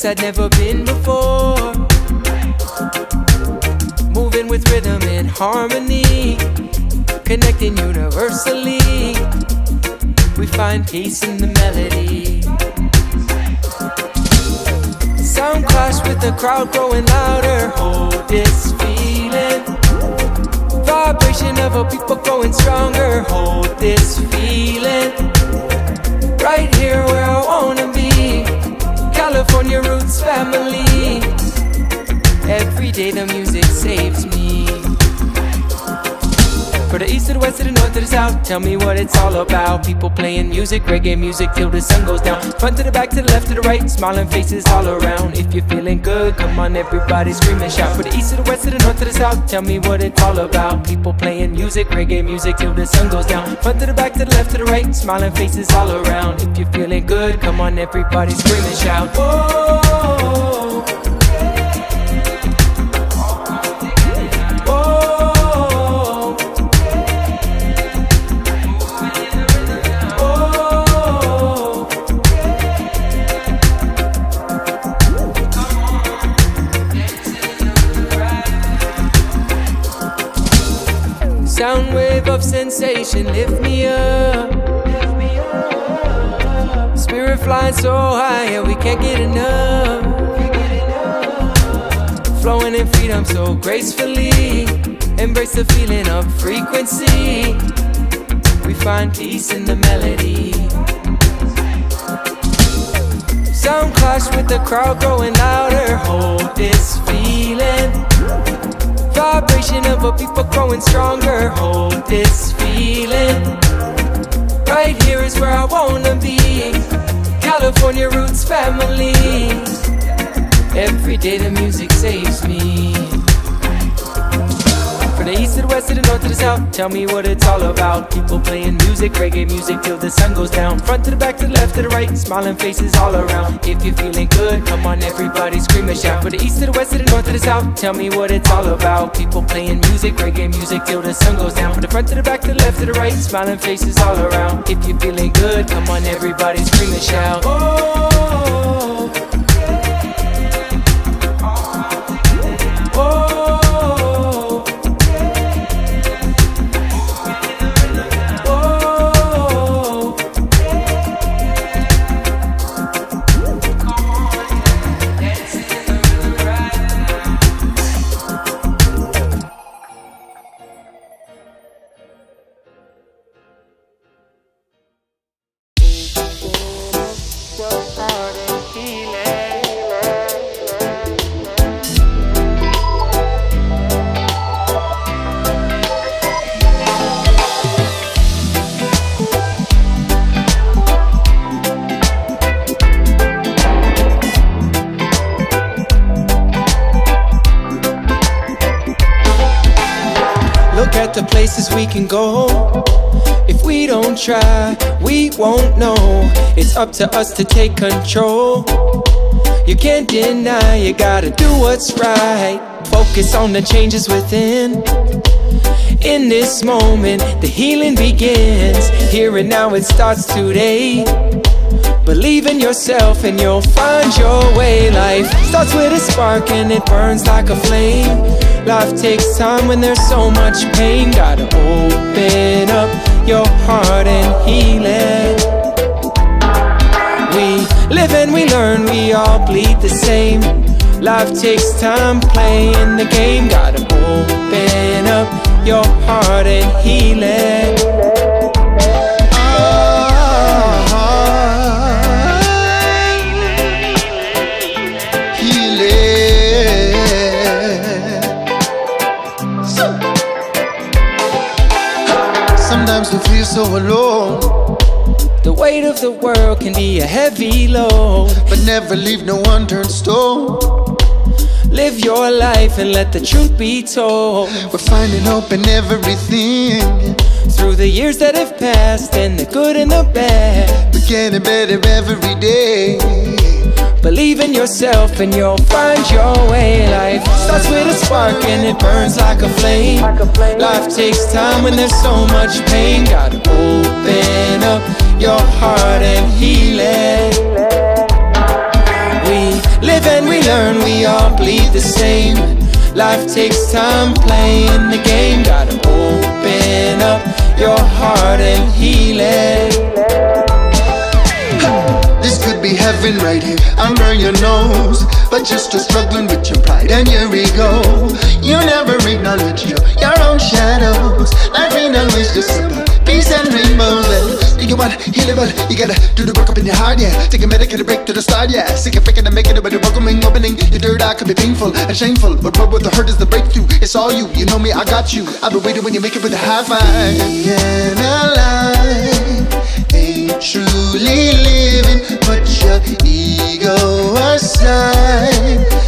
place I'd never been before. Moving with rhythm and harmony, connecting universally. We find peace in the melody. Sound clash with the crowd growing louder. Hold this feeling. Vibration of a people growing stronger. Hold this feeling. Right here where I wanna be. California roots family. Every day the music saves me. The east to the west to the north to the south, tell me what it's all about. People playing music, reggae music till the sun goes down. Front to the back, to the left, to the right, smiling faces all around. If you're feeling good, come on, everybody scream and shout. For the east to the west to the north to the south, tell me what it's all about. People playing music, reggae music till the sun goes down. Front to the back, to the left, to the right, smiling faces all around. If you're feeling good, come on, everybody scream and shout. Oh. Sensation, lift me up. Spirit flying so high, yeah, we can't get enough. Flowing in freedom so gracefully. Embrace the feeling of frequency. We find peace in the melody. Sound clash with the crowd growing louder. People growing stronger. Hold this feeling. Right here is where I wanna be. California roots family. Every day the music saves me. The east to the west to the north to the south, tell me what it's all about. People playing music, reggae music till the sun goes down. Front to the back to the left to the right, smiling faces all around. If you're feeling good, come on, everybody scream and shout. From the east to the west to the north to the south, tell me what it's all about. People playing music, reggae music till the sun goes down. From the front to the back to the left to the right, smiling faces all around. If you're feeling good, come on, everybody scream and shout. Oh. It's up to us to take control. You can't deny, you gotta do what's right. Focus on the changes within. In this moment, the healing begins. Here and now, it starts today. Believe in yourself and you'll find your way. Life starts with a spark and it burns like a flame. Life takes time when there's so much pain. Gotta open up your heart and heal it. Live and we learn, we all bleed the same. Life takes time playing the game. Gotta open up your heart and heal it. Sometimes we feel so alone, The weight of the world can be a heavy load. but never leave no unturned stone. Live your life and let the truth be told. We're finding hope in everything. Through the years that have passed and the good and the bad. We're getting better every day. Believe in yourself and you'll find your way. Life starts with a spark and it burns like a flame. Life takes time when there's so much pain. Gotta open up your heart and heal it. We live and we learn, we all bleed the same. Life takes time playing the game. Gotta open up your heart and heal it. This could be heaven right here under your nose. But you're still struggling with your pride and your ego. You never acknowledge your, shadows. Life ain't always just about peace and rainbows. You want heal it, you gotta do the work up in your heart, yeah. Take a a break to the start, yeah. Sick of faking and making it, but the welcoming, opening your third eye could be painful and shameful. But what with the hurt is the breakthrough. It's all you, you know me, I got you. I've been waiting when you make it with a high five. Can alive ain't truly living, put your ego aside.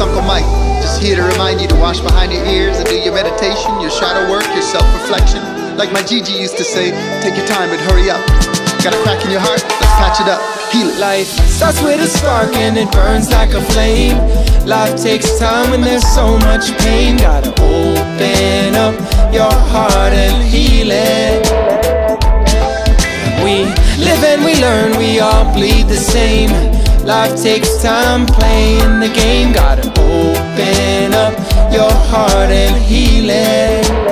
Uncle Mike. Just here to remind you to wash behind your ears and do your meditation, your shadow work, your self reflection. Like my Gigi used to say, take your time and hurry up. Got a crack in your heart? Let's patch it up. Heal it. Life starts with a spark and it burns like a flame. Life takes time when there's so much pain. Gotta open up your heart and heal it. We live and we learn, we all bleed the same. Life takes time playing the game. Gotta open up your heart and heal it.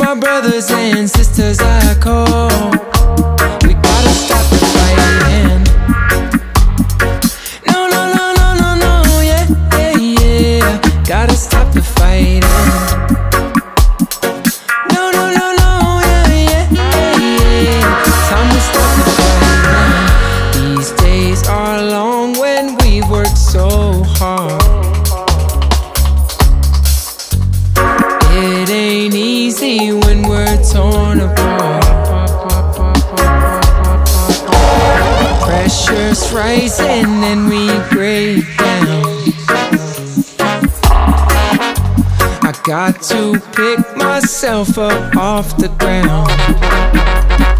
My brothers and sisters, I call. To pick myself up off the ground.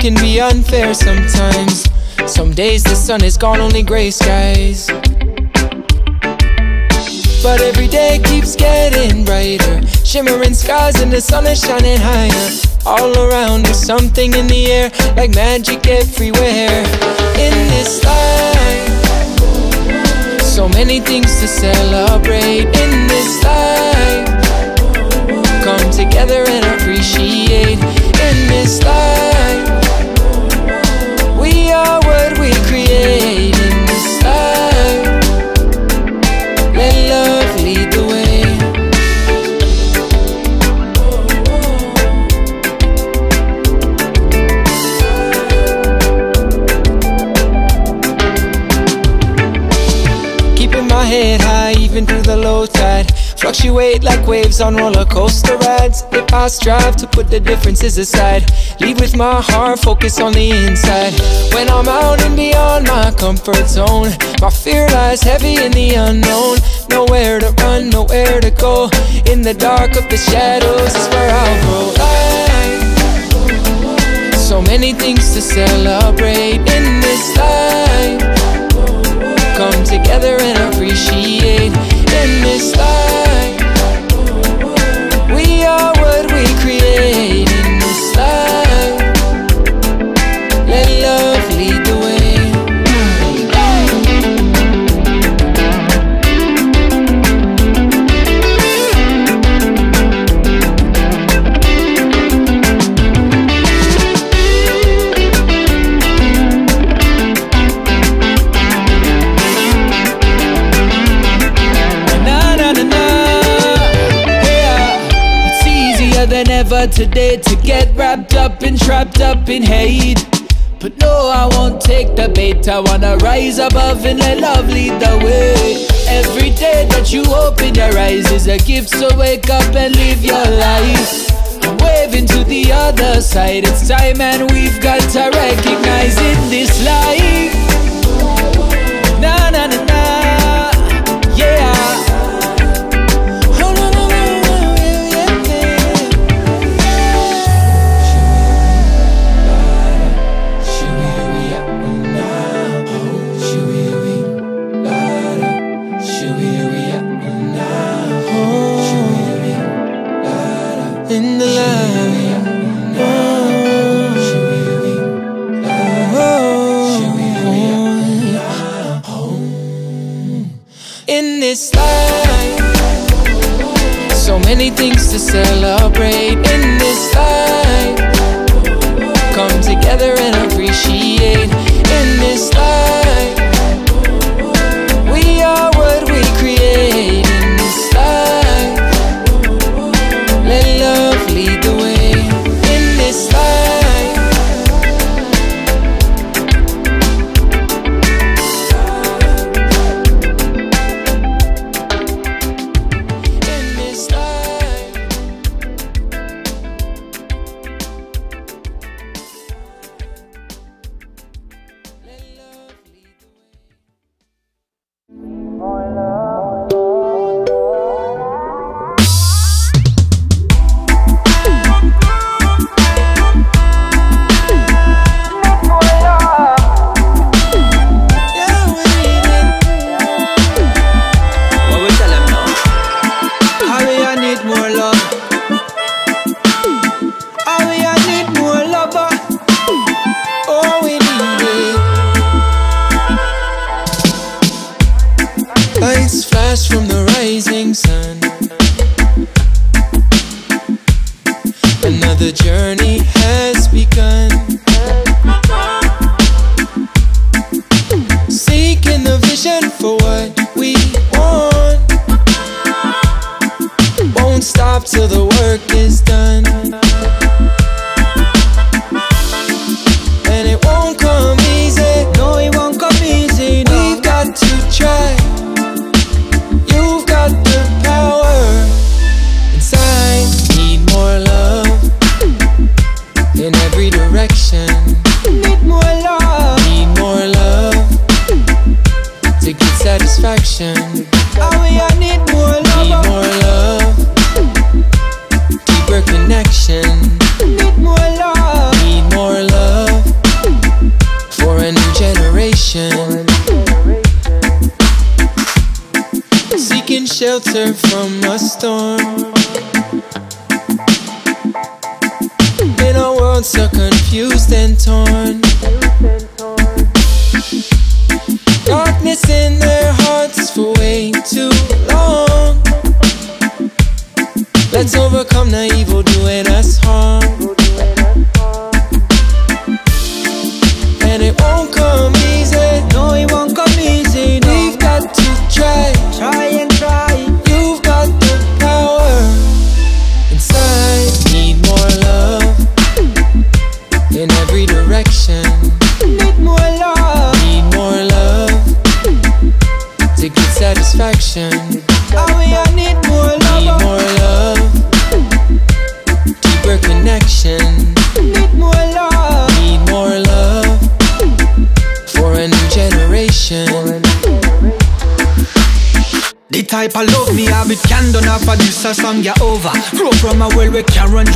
Can be unfair sometimes. Some days the sun is gone, only gray skies. But every day keeps getting brighter. Shimmering skies and the sun is shining higher. All around there's something in the air, like magic everywhere. In this life, so many things to celebrate. In this life, come together and appreciate in this life. Fluctuate like waves on roller coaster rides. If I strive to put the differences aside, leave with my heart, focus on the inside. When I'm out and beyond my comfort zone, my fear lies heavy in the unknown. Nowhere to run, nowhere to go. In the dark of the shadows is where I'll grow. Life. So many things to celebrate in this life come together and appreciate in this life. Than ever today to get wrapped up and trapped up in hate. But no, I won't take the bait. I wanna rise above and let love lead the way. Every day that you open your eyes is a gift, so wake up and live your life. I'm waving to the other side. It's time, and we've got to recognize in this life.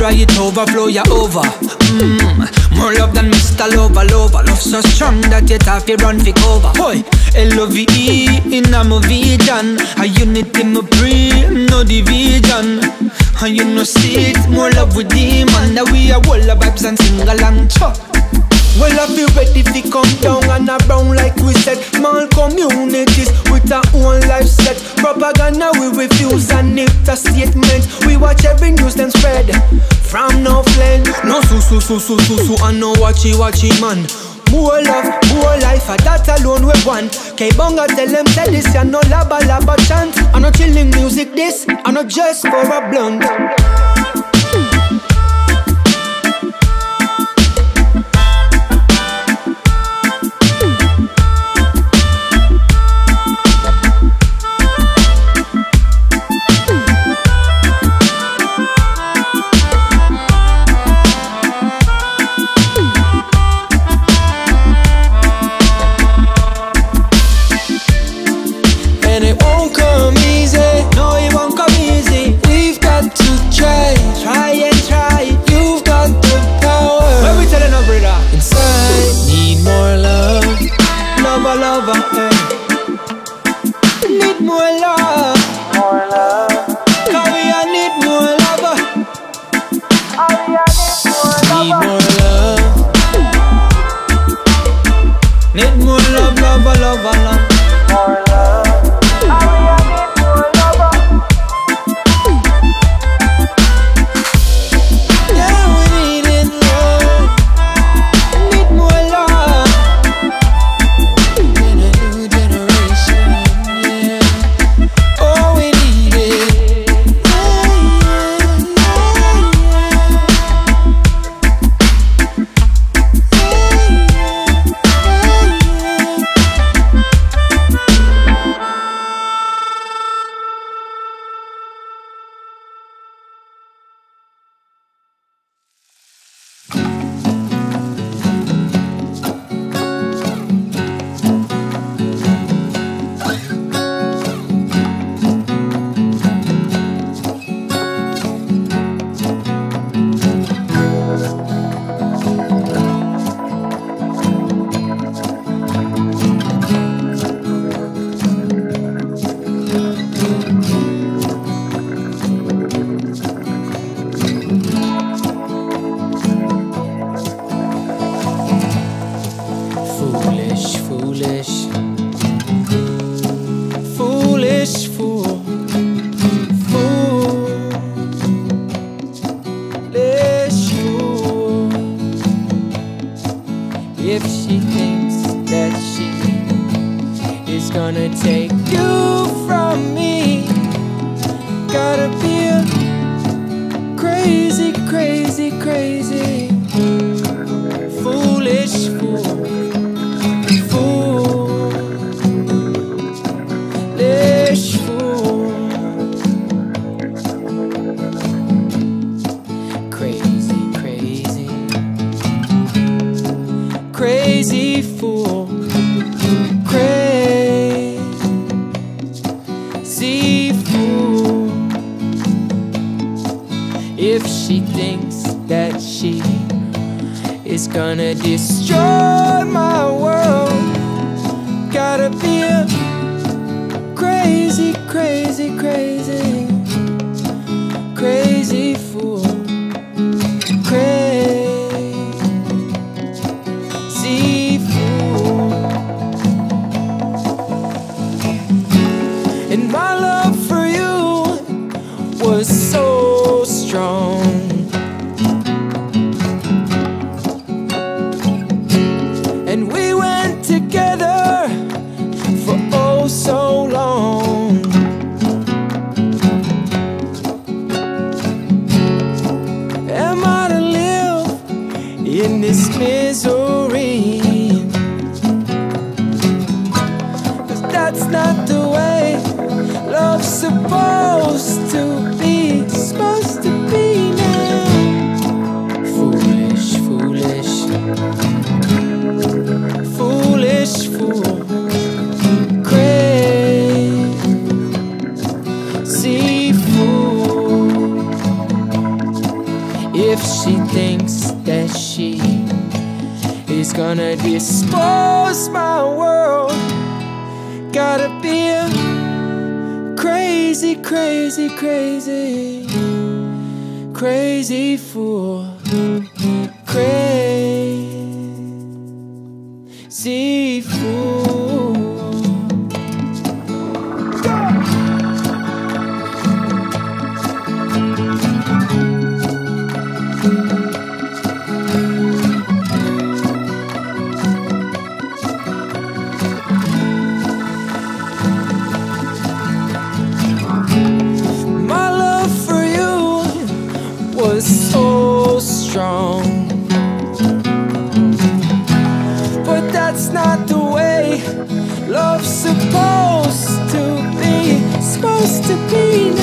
Dry it over Flow ya over. Mmm More love than Mr. Lover Lover. Love so strong that you have to run for cover. Boy L-O-V-E in a my vision A unity me pray no division. And you know see it More love with demon. That we a whole of vibes and sing along Chuck well, I feel ready to come down and a brown like we said. Small communities with our own life set. Propaganda we refuse and it a statement. We watch every news then spread from no flame. No su su su su su su and no watchy watchy man. More love, more life, and that alone we want. K-Bonga tell them say this ya no laba laba chant. I no chilling music this, I no just for a blunt. fool. crazy, crazy, crazy, crazy fool. Crazy to be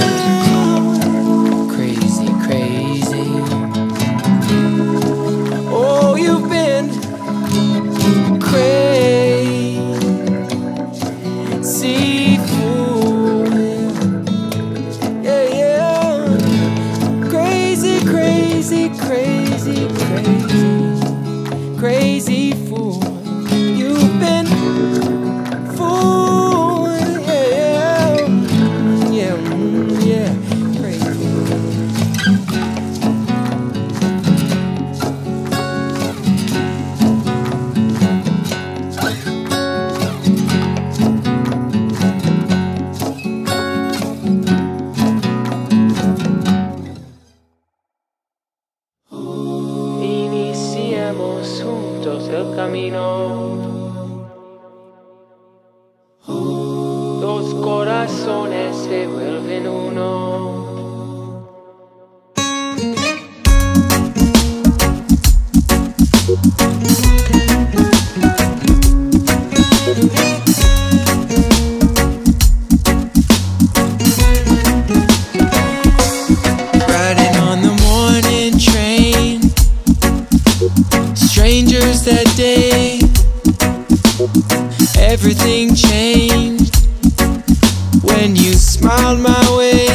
you smiled my way.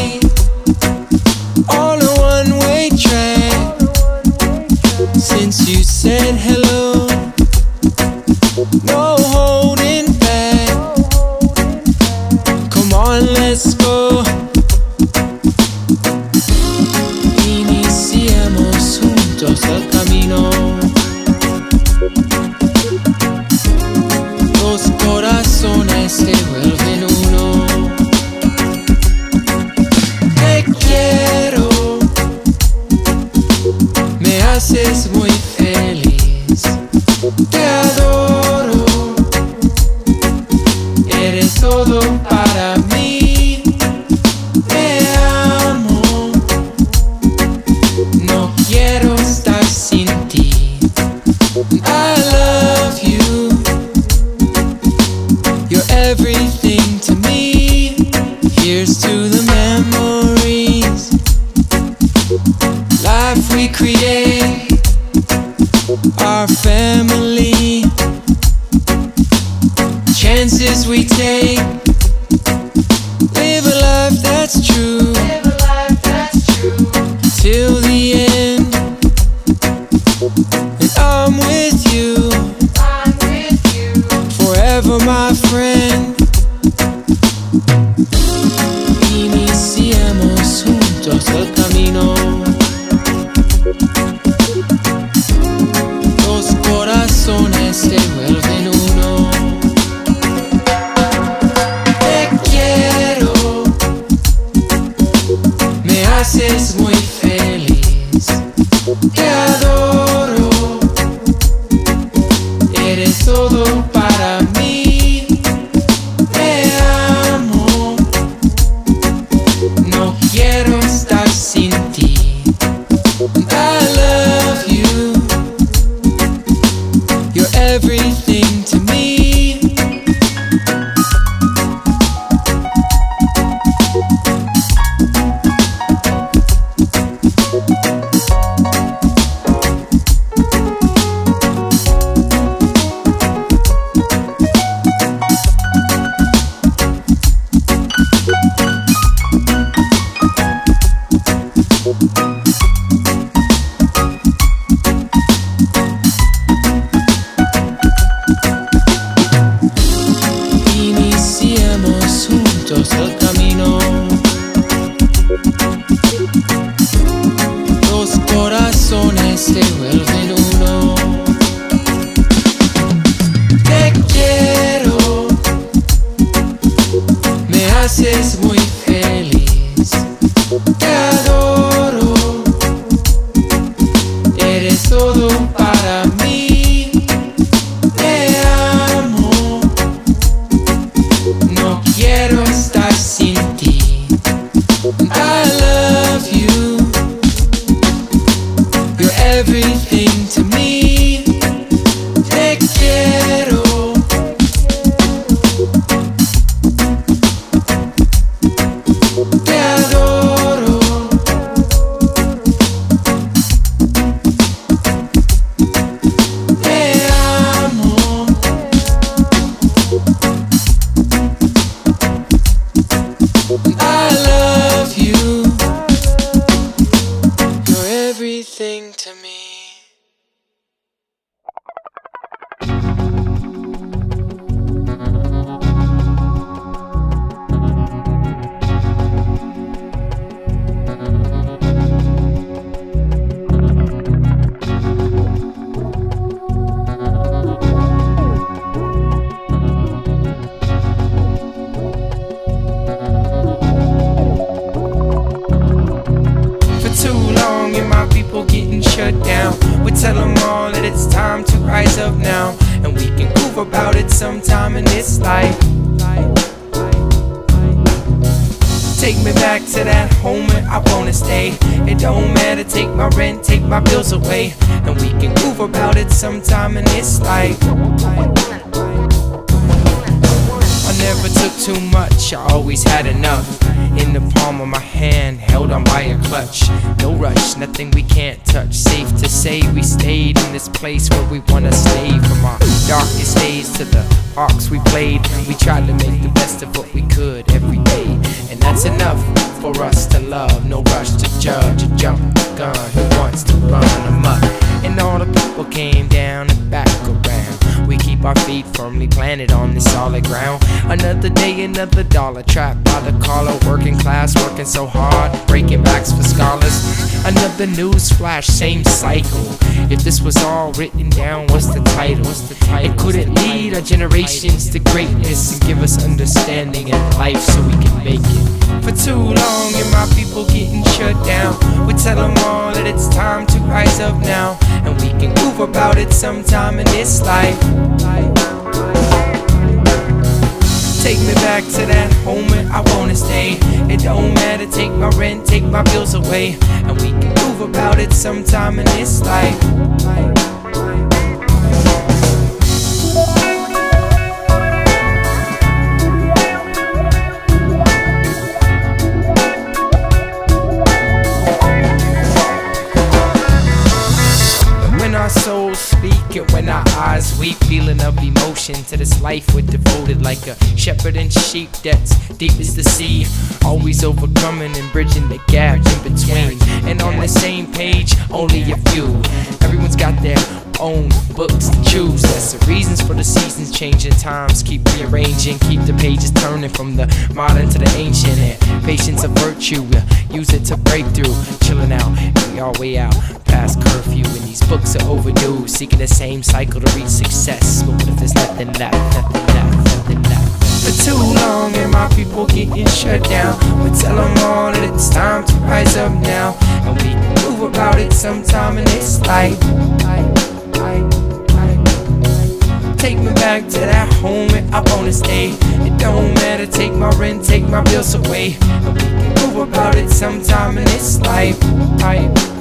Where I wanna stay. It don't matter, take my rent, take my bills away. And we can goof about it sometime in this life. I never took too much, I always had enough. In the palm of my hand, held on by a clutch. No rush, nothing we can't touch. Safe to say we stayed in this place where we wanna stay. From our darkest days to the arcs we played, we tried to make the best of what we could every day. That's enough for us to love. No rush to judge or jump the gun. Who wants to run amok? And all the people came down and back keep our feet firmly planted on this solid ground. Another day, another dollar trapped by the collar. Working class, working so hard, breaking backs for scholars. Another news flash, same cycle. If this was all written down, what's the title? What's the title? It couldn't lead our generations to greatness and give us understanding in life so we can make it. For too long, and my people getting shut down. We tell them all that it's time to rise up now. And we can goof about it sometime in this life. Take me back to that home where I wanna stay. It don't matter, take my rent, take my bills away. And we can move about it sometime in this life. Eyes weep, feeling of emotion to this life we're devoted like a shepherd and sheep that's deep as the sea. Always overcoming and bridging the gap in between. And on the same page, only a few. Everyone's got their own books to choose. That's the reasons for the seasons changing. Times keep rearranging, keep the pages turning from the modern to the ancient. And patience a virtue, We use it to break through. Chilling out, we all way out past curfew. And these books are overdue, seeking the same cycle to reach success. But what if there's nothing left, nothing left, nothing left? For too long, and my people getting shut down. We tell them all that it's time to rise up now. And we can move about it sometime in this life. Take me back to that home and I wanna stay. It don't matter, take my rent, take my bills away. And we can move about it sometime in this life. I,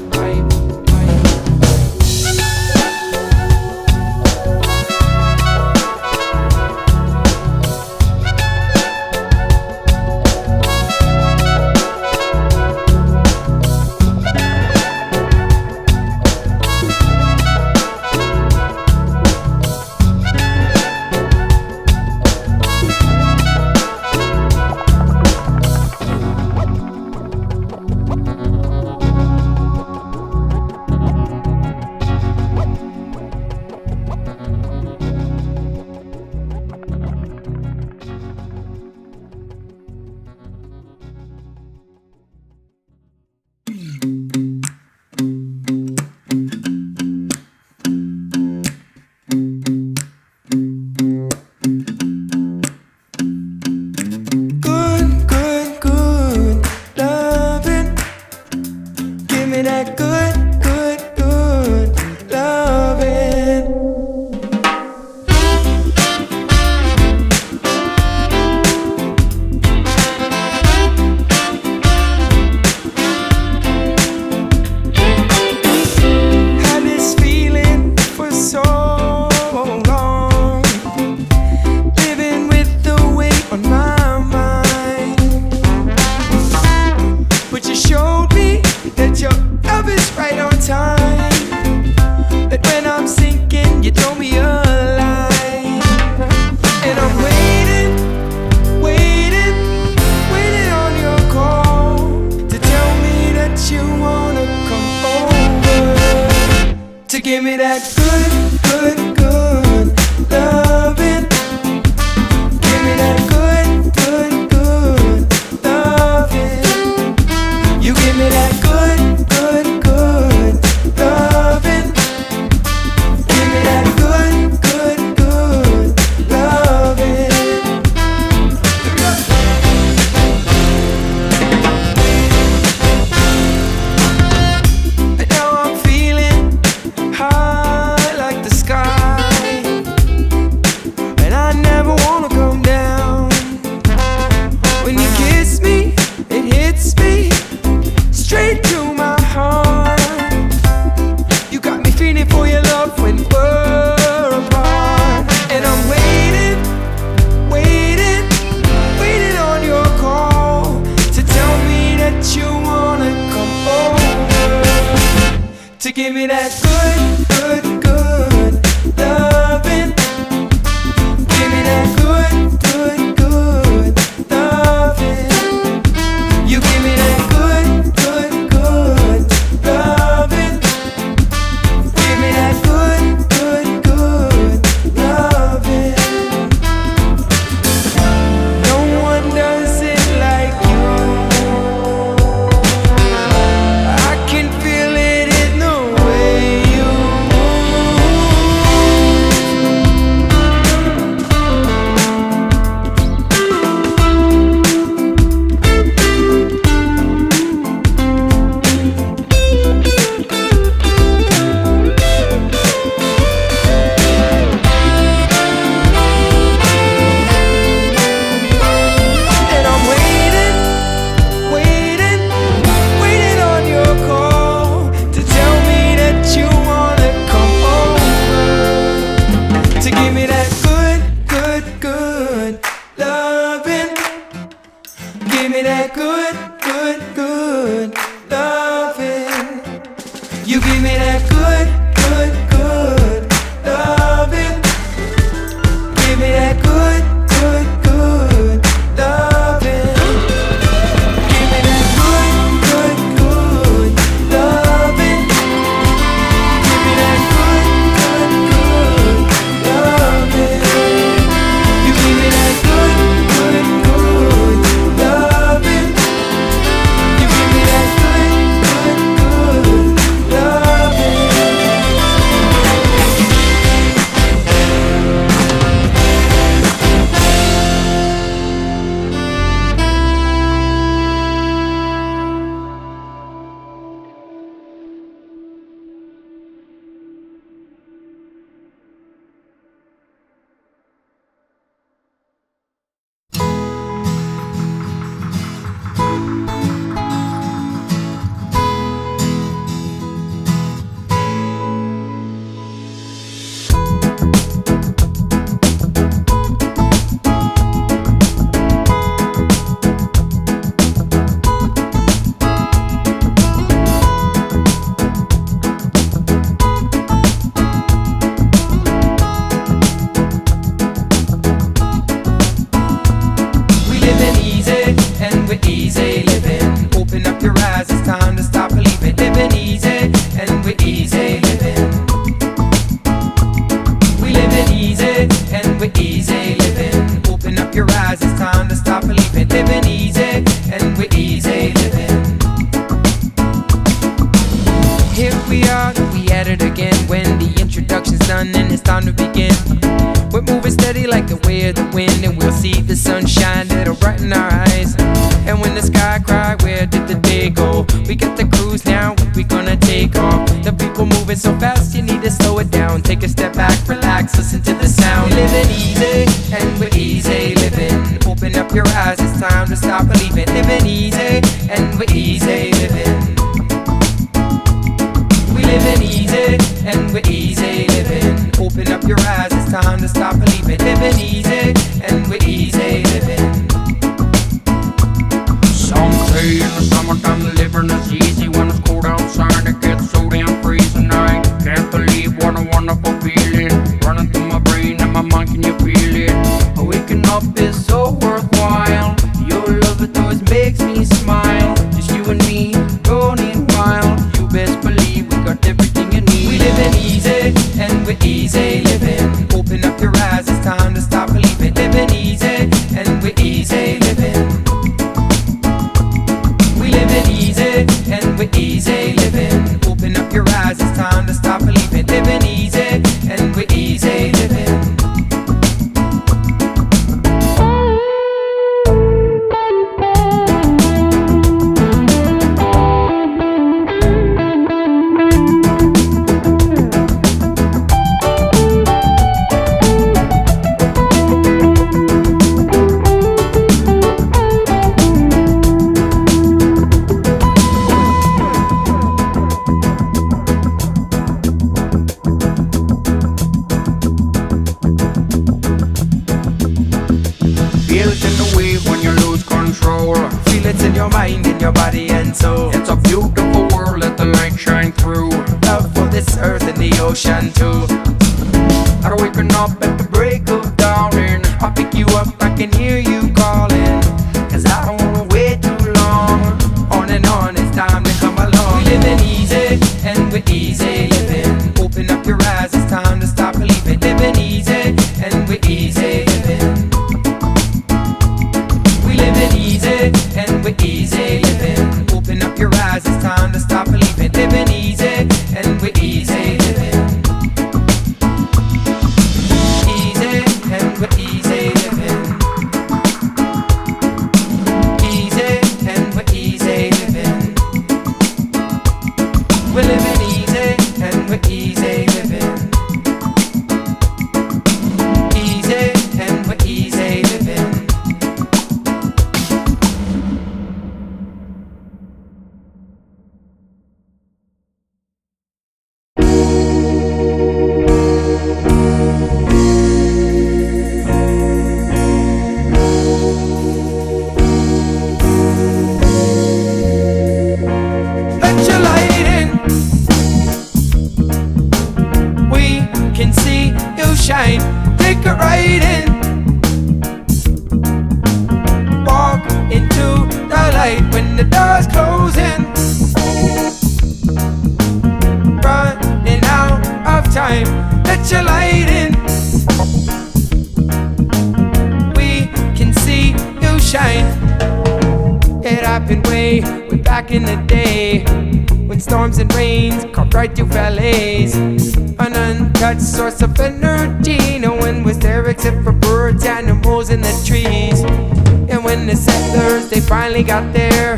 finally got there,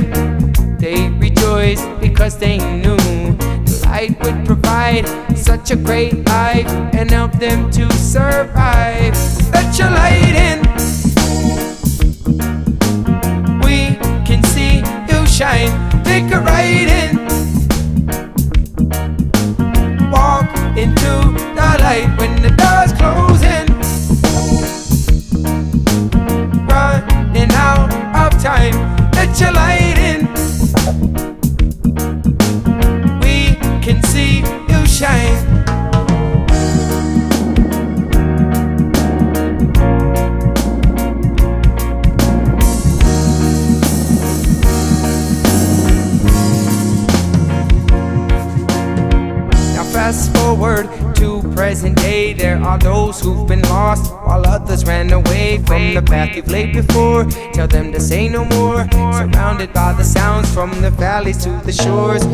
they rejoiced because they knew the light would provide such a great valleys to the shores.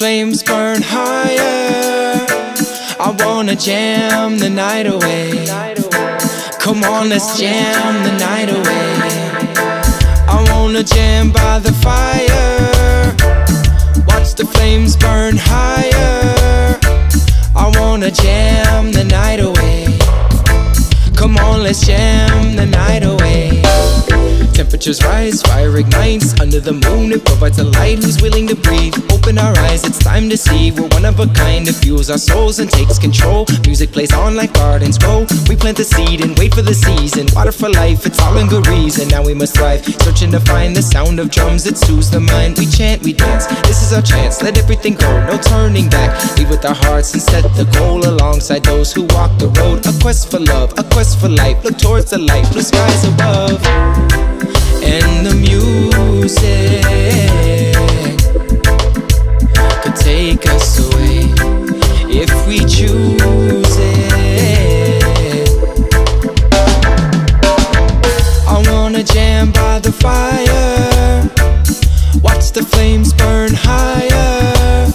Flames burn higher. I wanna jam the night away. Come on, let's jam the night away. I wanna jam by the fire, watch the flames burn higher. I wanna jam the night away. Come on, let's jam the night away. Temperatures rise, fire ignites under the moon. It provides a light who's willing to breathe. Open our eyes, it's time to see we're one of a kind. It fuels our souls and takes control. Music plays on like gardens grow. We plant the seed and wait for the season. Water for life, it's all in good reason. Now we must thrive, searching to find the sound of drums that soothes the mind. We chant, we dance. This is our chance. Let everything go, no turning back. Lead with our hearts and set the goal alongside those who walk the road. A quest for love, a quest for life. Look towards the light, blue skies above and the music could take us away if we choose it. I wanna jam by the fire, watch the flames burn higher.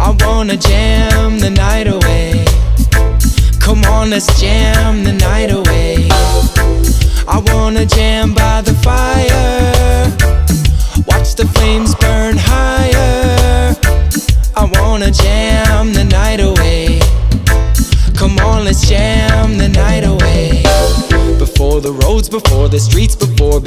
I wanna jam the night away. Come on, let's jam the night away. I wanna jam.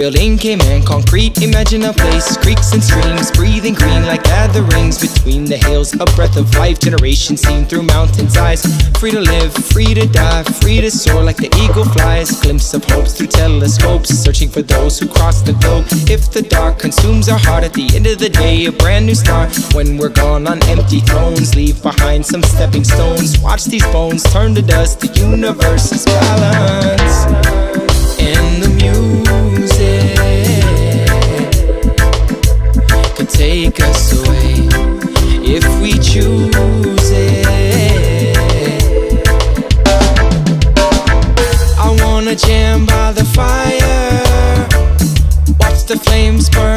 building came in. Concrete Imagine a place, creeks and streams Breathing green like gatherings. Between the hills, a breath of life. Generation seen through mountain's eyes. Free to live, free to die Free to soar like the eagle flies. Glimpse of hopes through telescopes Searching for those who cross the globe. If the dark consumes our heart At the end of the day, a brand new start When we're gone on empty thrones Leave behind some stepping stones. Watch these bones turn to dust. The universe is balanced. In the muse. take us away if we choose it. I wanna jam by the fire, watch the flames burn.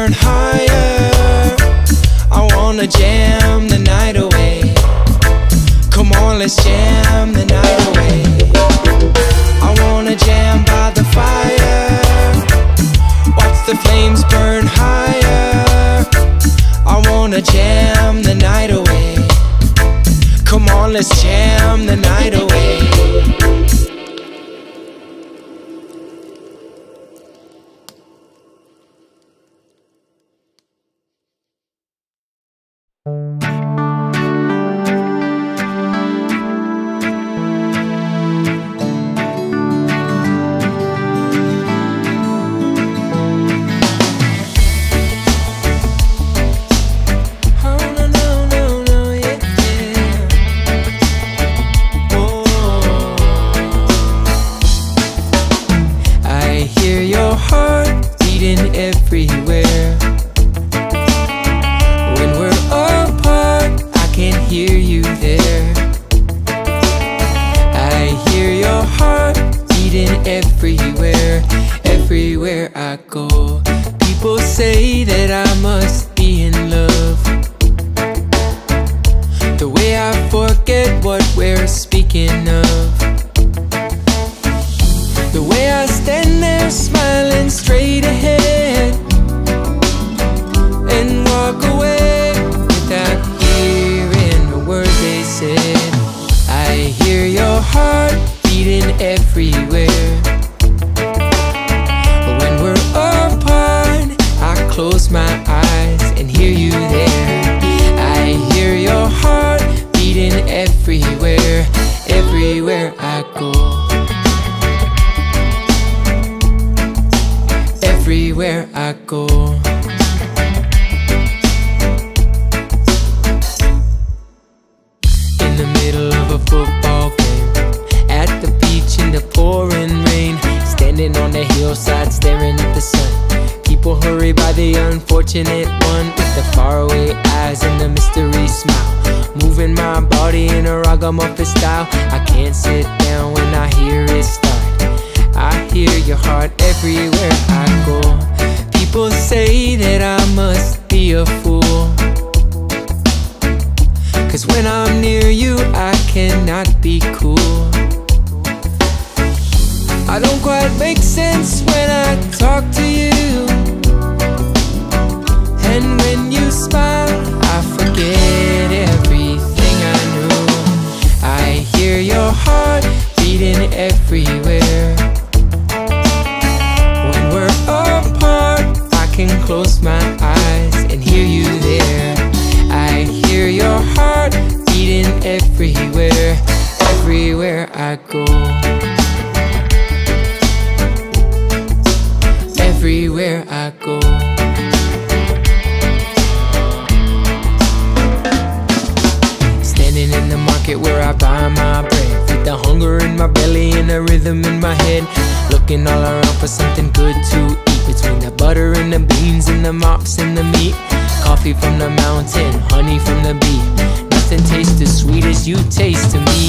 the mountain, honey from the bee. Nothing tastes as sweet as you taste to me.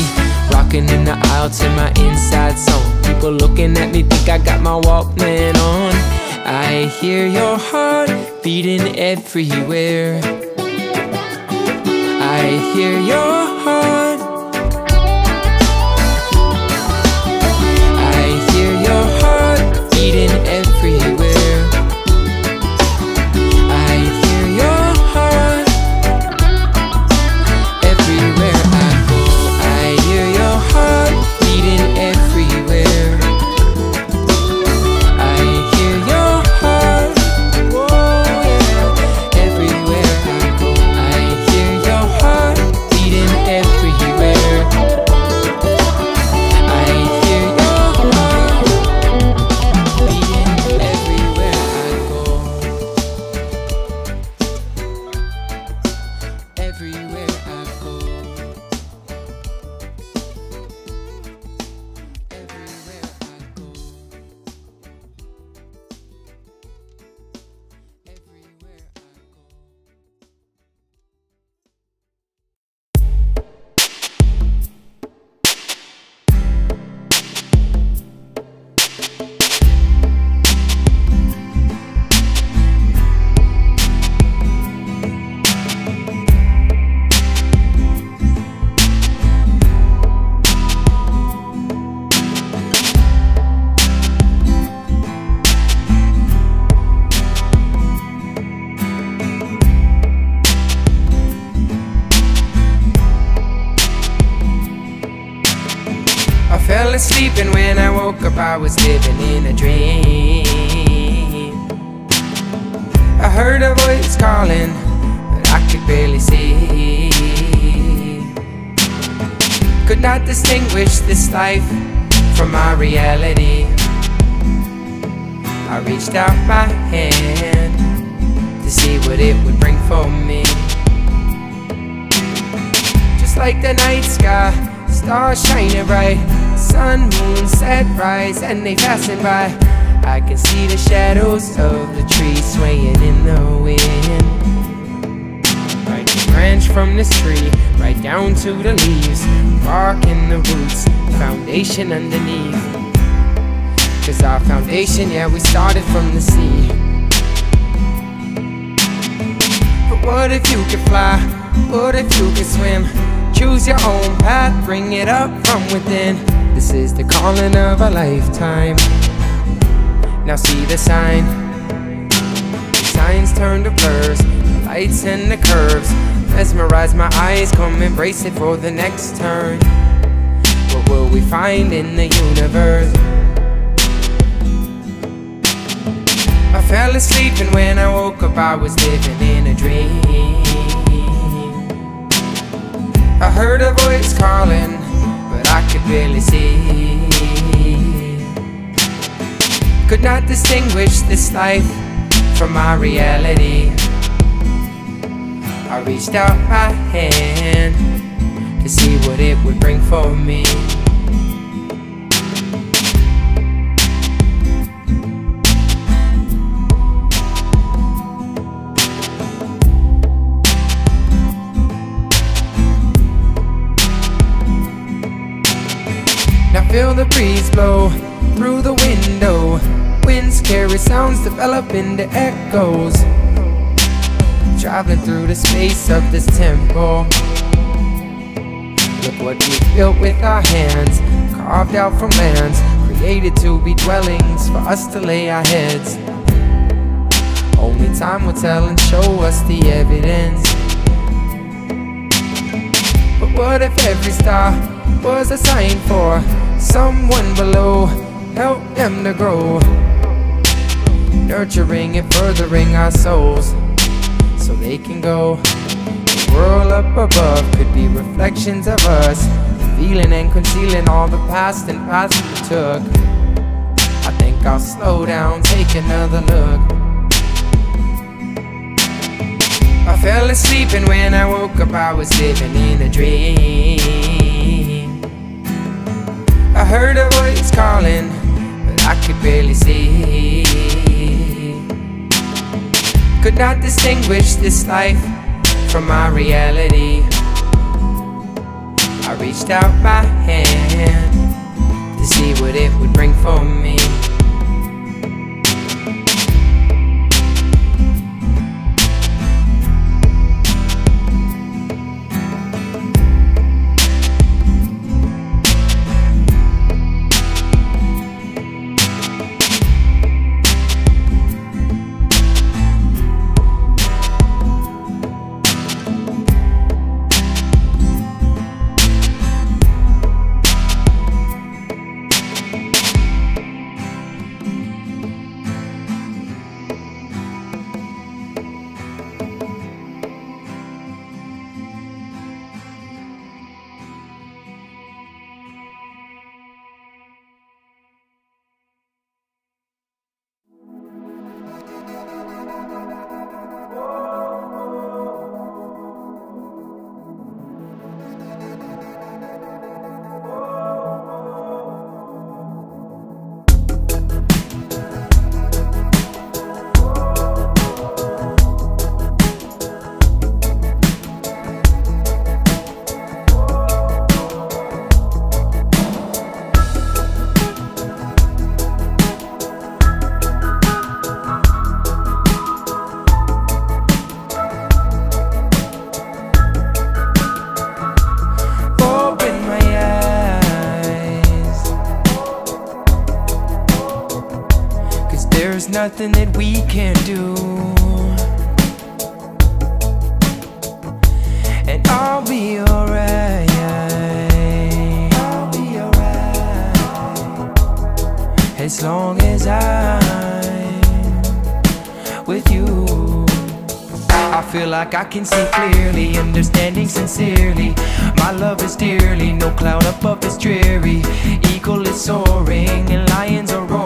Rocking in the aisle to my inside song. People looking at me think I got my Walkman on. I hear your heart beating everywhere. I hear your like the night sky, stars shining bright. Sun, moon, set, rise, and they passing by. I can see the shadows of the trees swaying in the wind. Right branch from this tree, right down to the leaves. Bark in the roots, foundation underneath. Cause our foundation, yeah, we started from the sea. But what if you could fly? What if you could swim? Choose your own path, bring it up from within. This is the calling of a lifetime. Now see the sign. The signs turn to blurs lights and the curves. Mesmerize my eyes, come embrace it for the next turn. What will we find in the universe? I fell asleep and when I woke up I was living in a dream I heard a voice calling but I could barely see. Could not distinguish this life from my reality. I reached out my hand to see what it would bring for me feel the breeze blow through the window. Winds carry sounds develop into echoes. Traveling through the space of this temple. Look what we've built with our hands Carved out from lands Created to be dwellings for us to lay our heads. Only time will tell and show us the evidence. But what if every star was a sign for someone below? Help them to grow. Nurturing and furthering our souls So they can go. The world up above could be reflections of us. Feeling and concealing all the past and paths we took. I think I'll slow down, take another look. I fell asleep and when I woke up I was living in a dream I heard a voice calling but I could barely see. Could not distinguish this life from my reality. I reached out my hand to see what it would bring for me nothing that we can't do And I'll be alright I'll be alright As long as I'm with you. I feel like I can see clearly, understanding sincerely. My love is dearly, no cloud above is dreary. Eagle is soaring, and lions are roaring.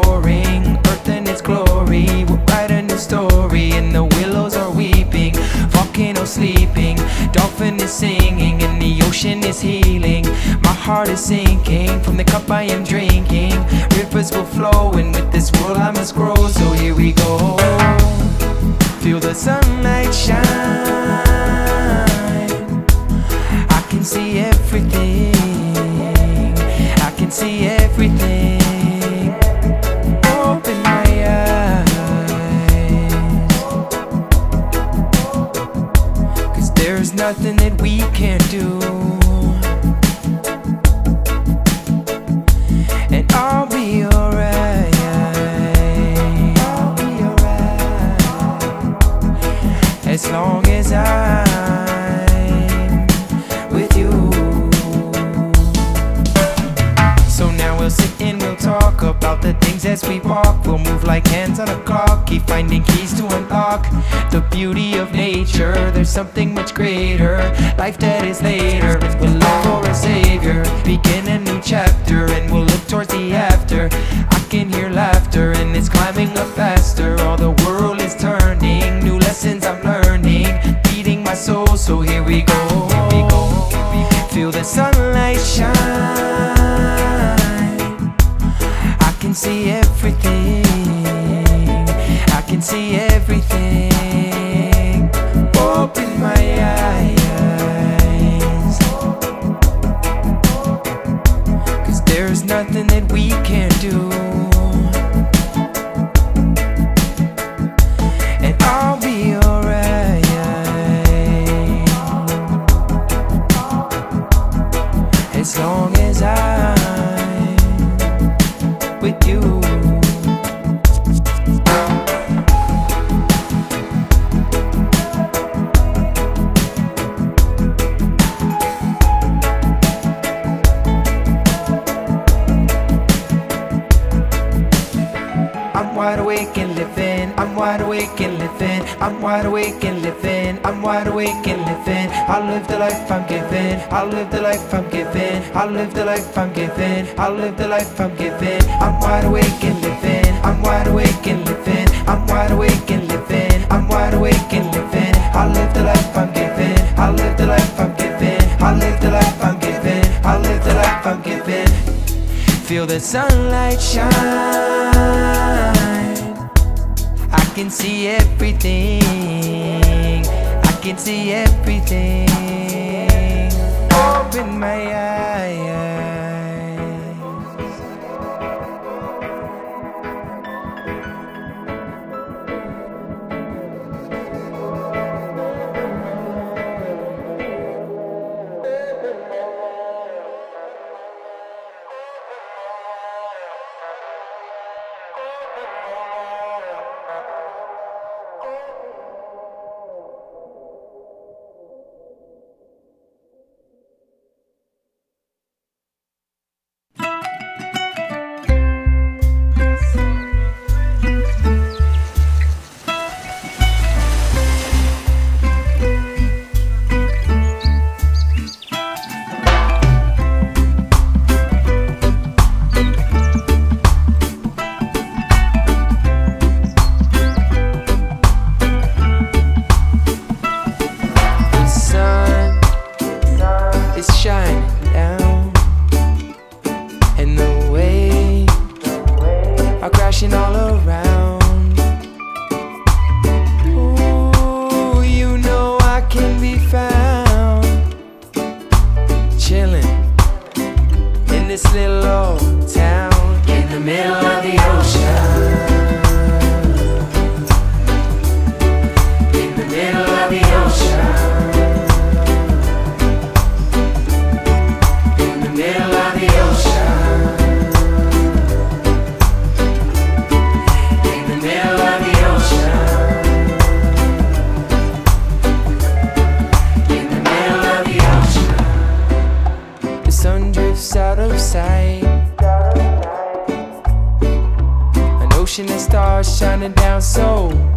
Story. And the willows are weeping, volcano sleeping, dolphin is singing, and the ocean is healing. My heart is sinking from the cup I am drinking. Rivers will flow, and with this world I must grow. So here we go. Feel the sunlight shine. I can see everything. I can see everything. We can't do. As long as I'm with you. I'm wide awake and living. I'm wide awake and. I'm wide awake and living. I'm wide awake and living. I'll live the life I'm giving. I'll live the life I'm giving. I'll live the life I'm giving. I'll live the life I'm giving. I'm wide awake and living. I'm wide awake and living. I'm wide awake and living. I'm wide awake and living. I'll live the life I'm giving. I'll live the life I'm giving. I'll live the life I'm giving. I'll live the life I'm giving. Feel the sunlight shine. Can see everything. I can see everything. Open my eyes. This little old town in the middle of the ocean. Running down so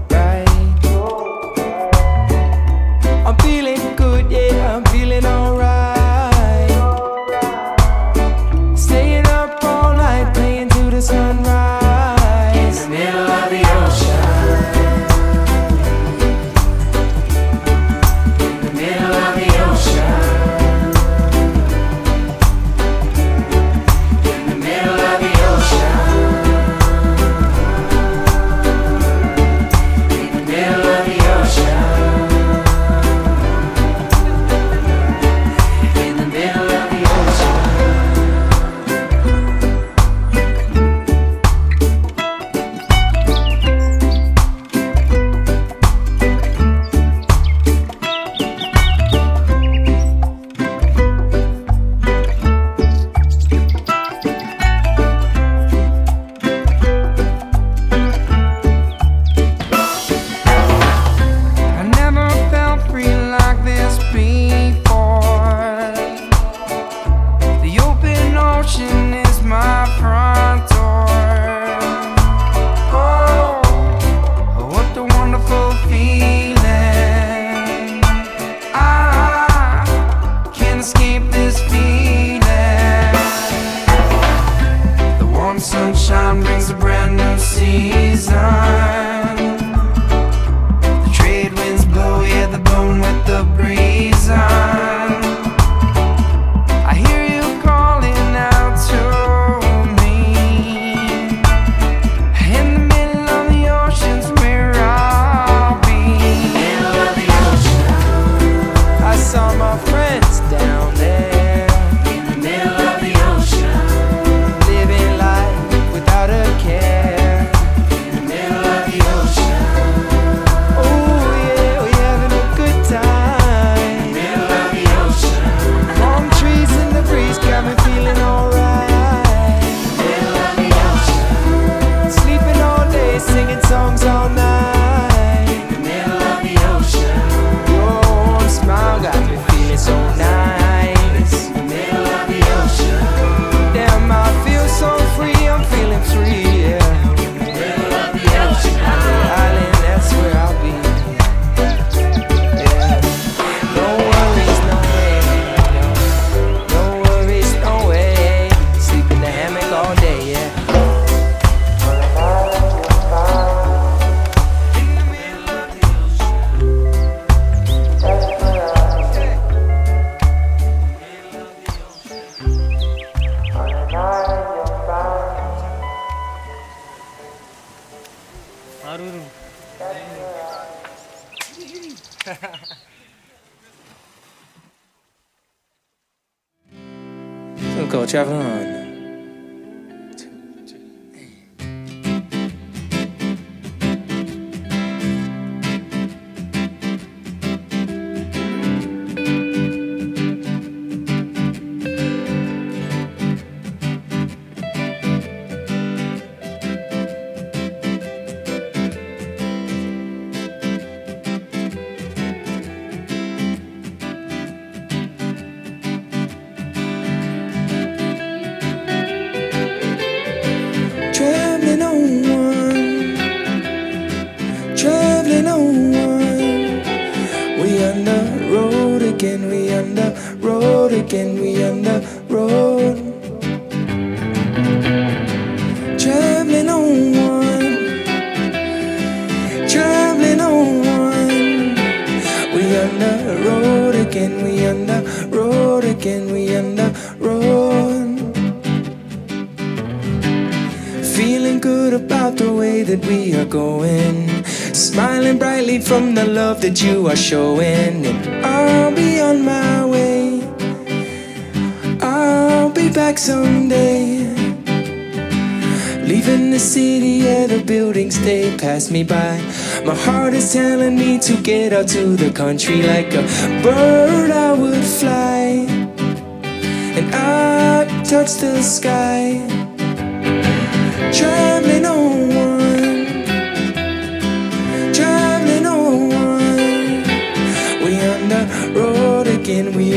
from the love that you are showing. And I'll be on my way. I'll be back someday. Leaving the city, yeah, the buildings they pass me by. My heart is telling me to get out to the country like a bird I would fly. And I'd touch the sky. Try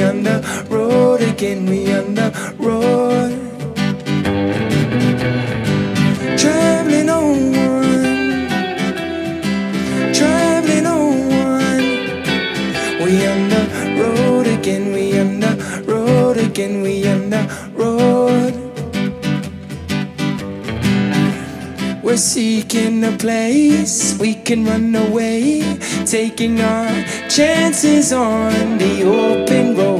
on the road again, we on the road. Traveling on one Traveling on one. We on the road again, we on the road again, we on the road. We're seeking a place we can run away, taking our chances on the open road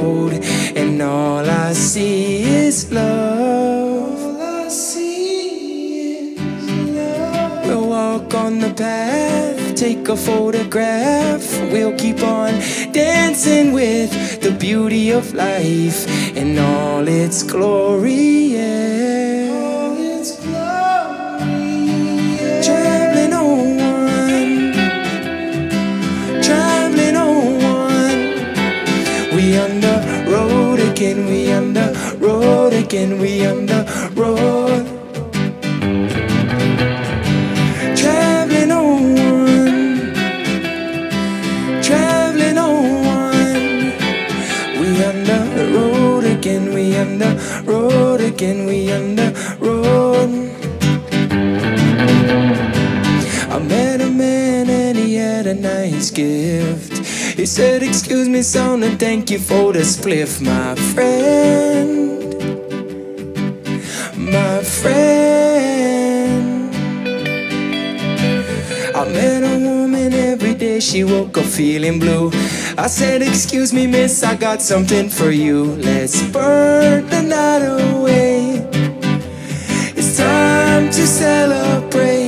all I see is love. All I see is love. We'll walk on the path, take a photograph. We'll keep on dancing with the beauty of life and all its glory. Yeah. Again, we on the road. Traveling on, traveling on. We on the road again, we on the road again, we on the road. I met a man and he had a nice gift. He said, Excuse me, son, and thank you for the spliff, my friend. Day, she woke up feeling blue. I said, Excuse me, miss, I got something for you. Let's burn the night away. It's time to celebrate.